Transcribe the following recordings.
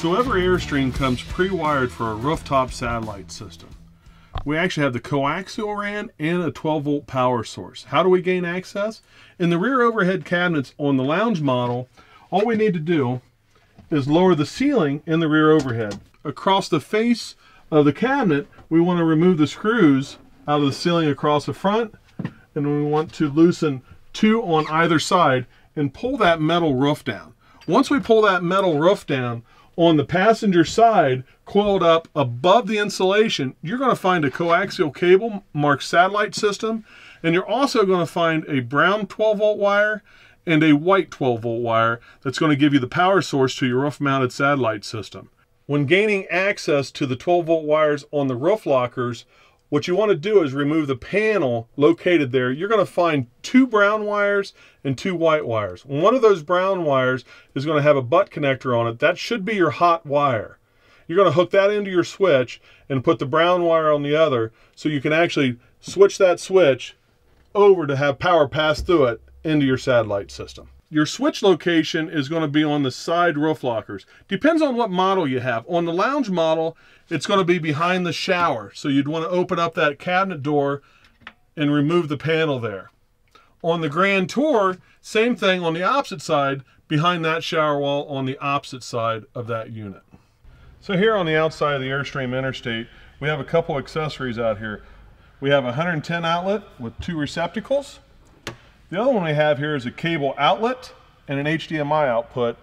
So every Airstream comes pre-wired for a rooftop satellite system. We actually have the coaxial RAN and a 12 volt power source. How do we gain access? In the rear overhead cabinets on the lounge model, all we need to do is lower the ceiling in the rear overhead. Across the face of the cabinet, we want to remove the screws out of the ceiling across the front, and we want to loosen two on either side and pull that metal roof down. Once we pull that metal roof down, on the passenger side, coiled up above the insulation, you're going to find a coaxial cable marked satellite system, and you're also going to find a brown 12 volt wire and a white 12 volt wire that's going to give you the power source to your roof mounted satellite system. When gaining access to the 12 volt wires on the roof lockers, what you want to do is remove the panel located there. You're going to find two brown wires and two white wires. One of those brown wires is going to have a butt connector on it. That should be your hot wire. You're going to hook that into your switch and put the brown wire on the other so you can actually switch that switch over to have power pass through it into your satellite system. Your switch location is going to be on the side roof lockers. Depends on what model you have. On the lounge model, it's going to be behind the shower. So you'd want to open up that cabinet door and remove the panel there. On the Grand Tour, same thing on the opposite side, behind that shower wall on the opposite side of that unit. So here on the outside of the Airstream Interstate, we have a couple accessories out here. We have a 110 outlet with two receptacles. The other one we have here is a cable outlet and an HDMI output.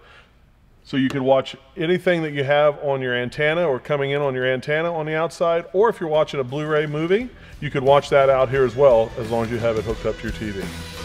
So you can watch anything that you have on your antenna or coming in on your antenna on the outside, or if you're watching a Blu-ray movie, you could watch that out here as well, as long as you have it hooked up to your TV.